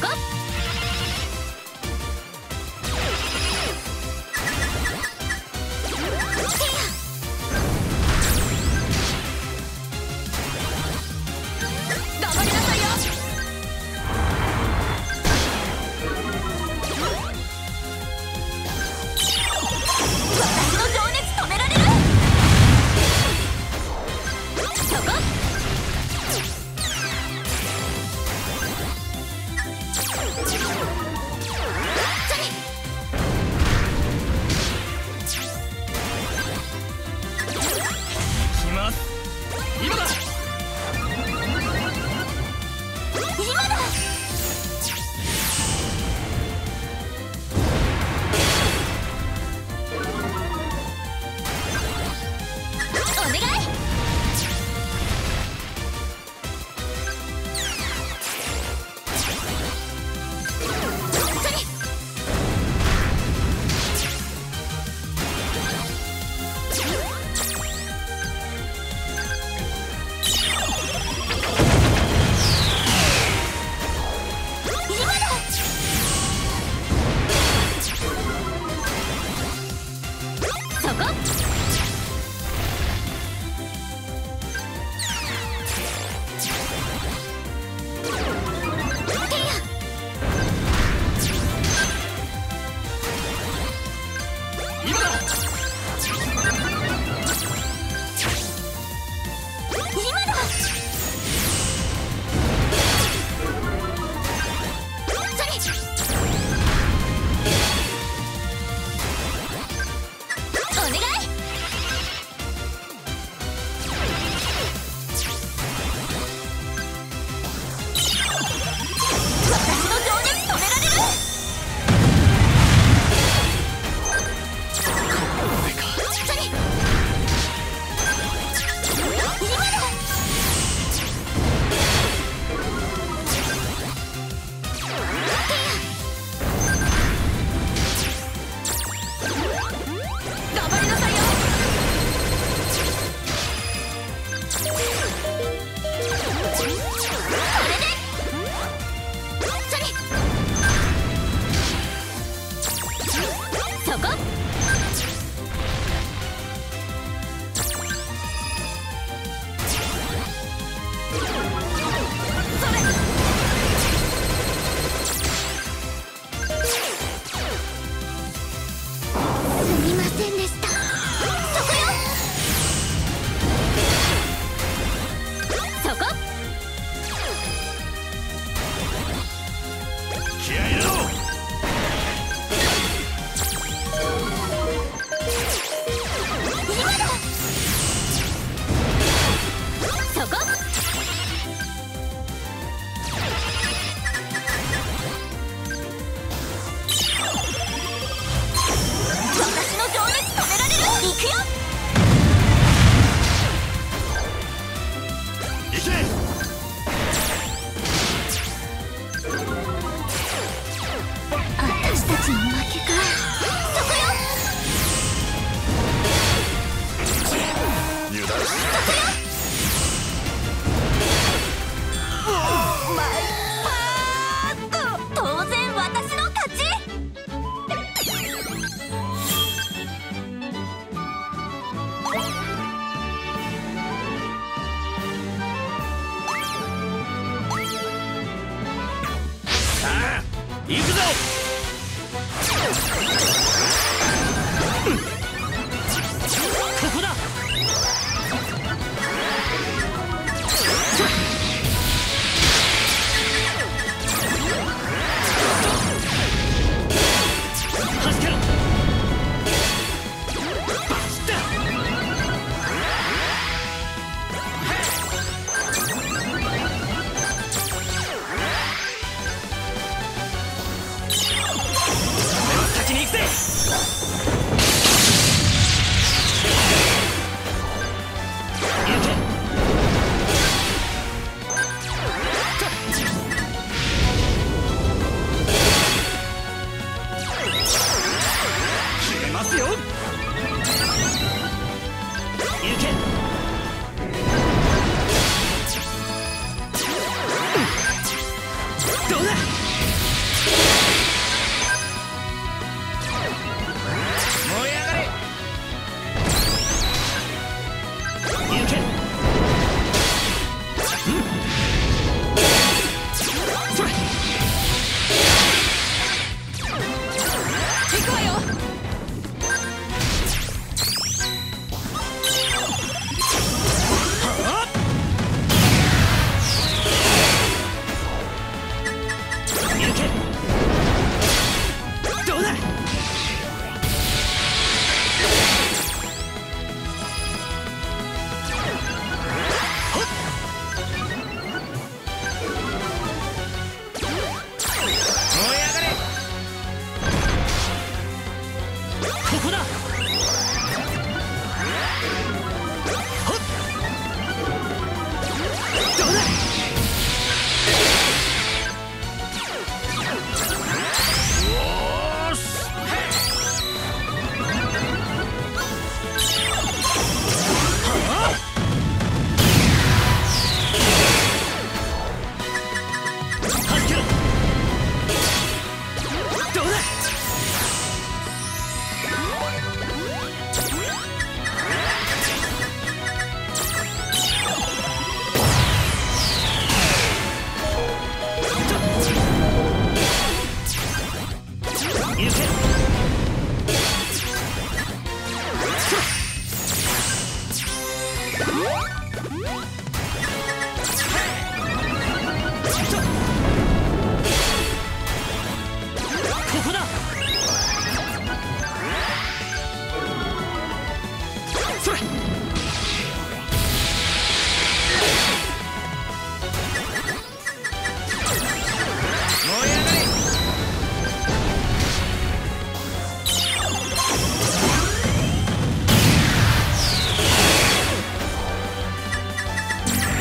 こ今だ行くぞ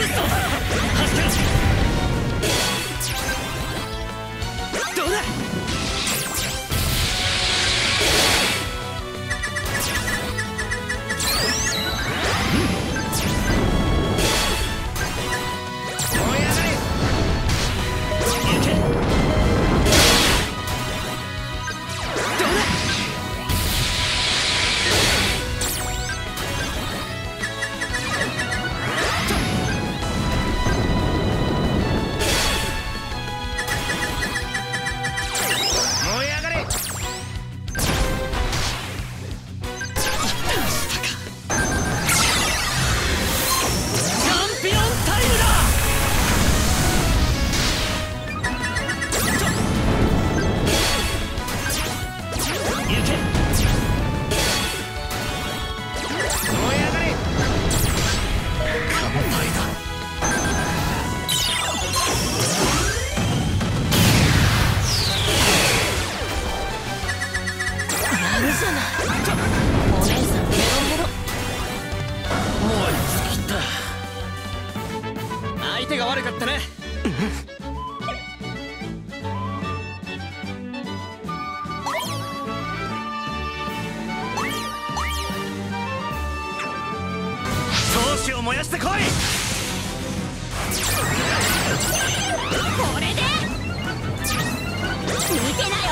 嘘だ。発見見てない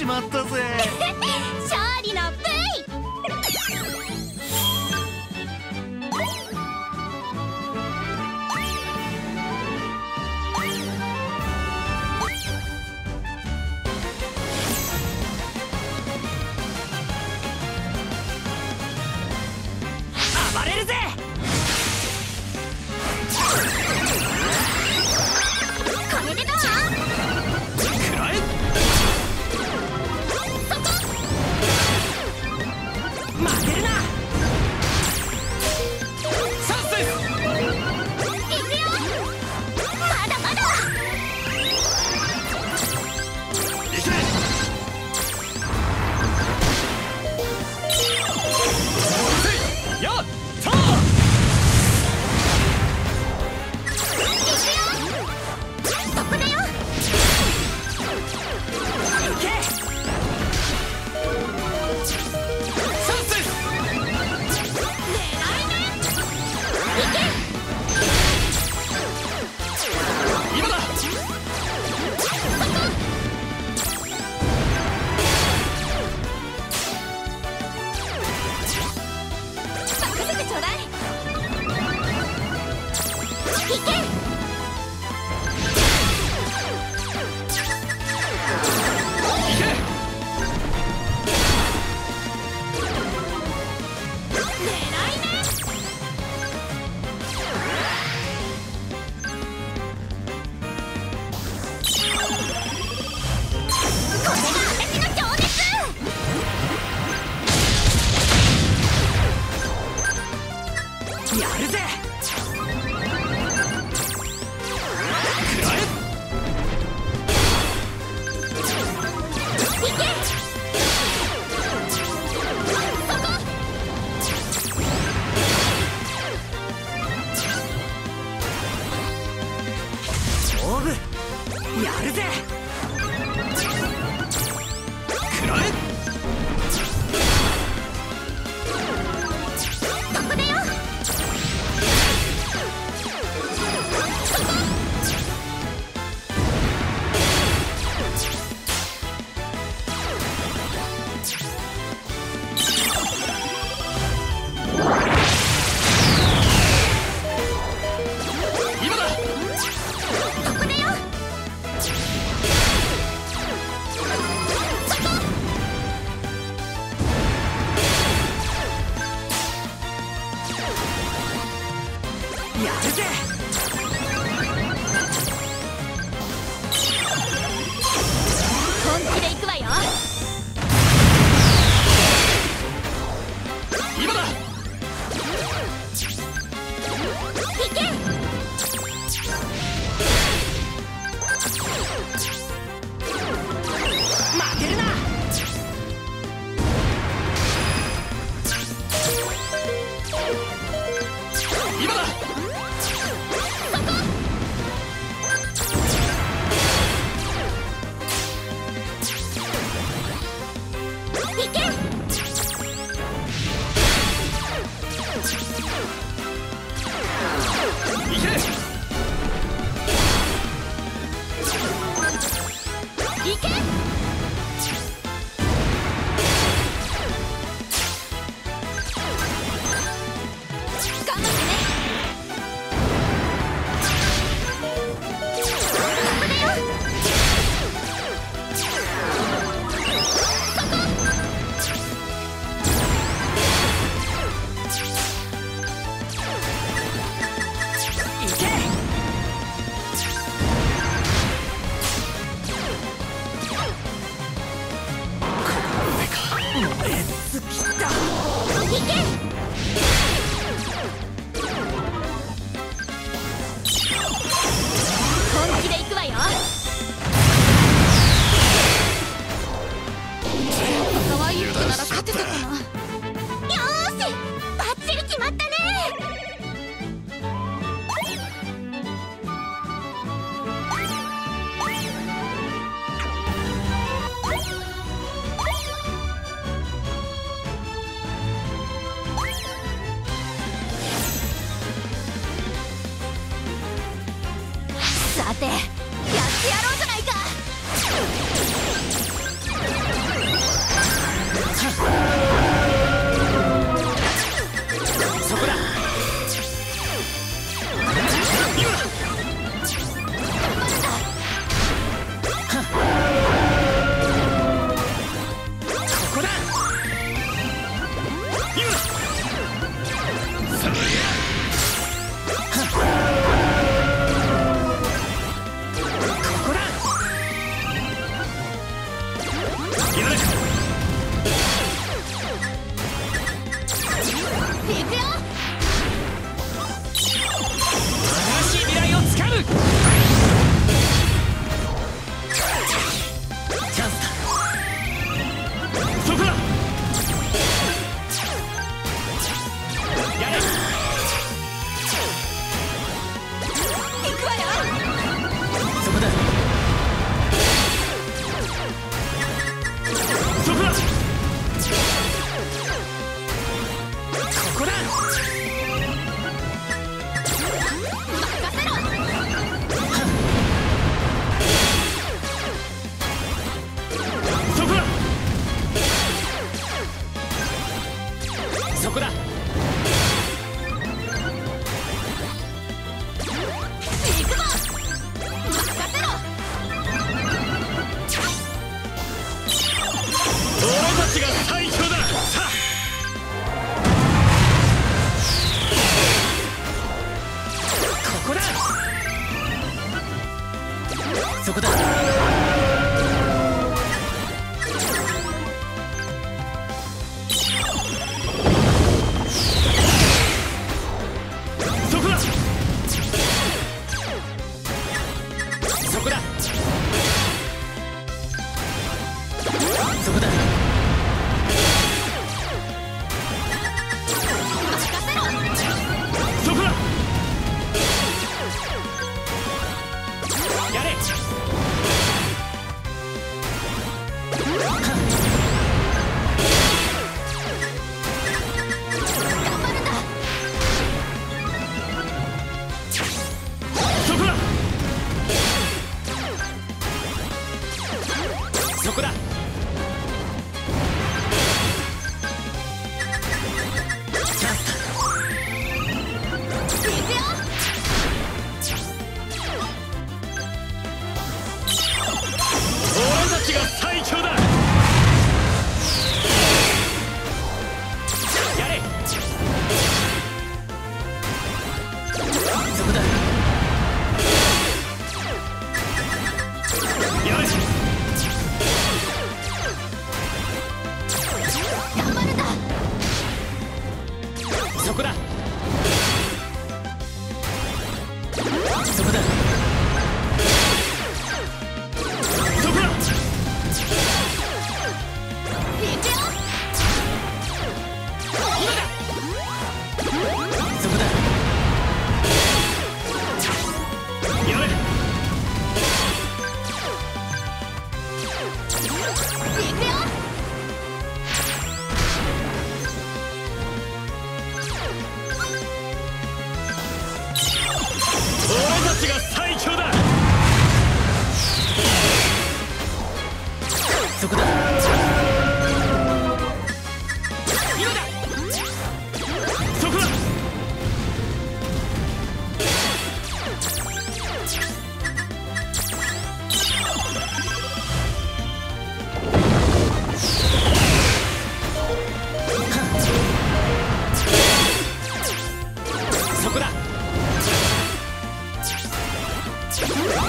しまったぜ。